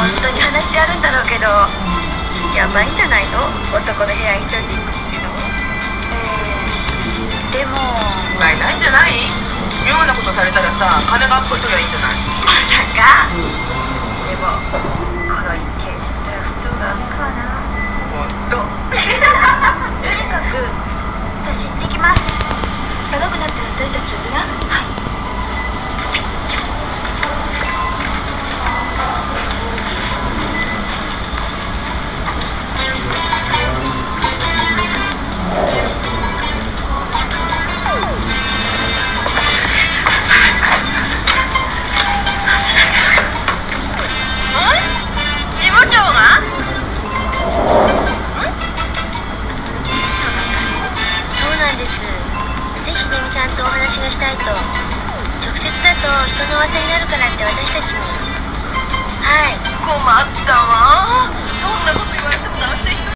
本当に話あるんだろうけどやばいんじゃないの男の部屋一人で行くっていうのえー、でもないないんじゃない?妙なことされたらさ金がアップ取りゃいいんじゃない? まさか。でもこの一件知ったら不調があるかな。ほん。と。とにかく私行ってきますとお話がしたいと。直接だと人の噂になるからって私たちも。はい。困ったわ。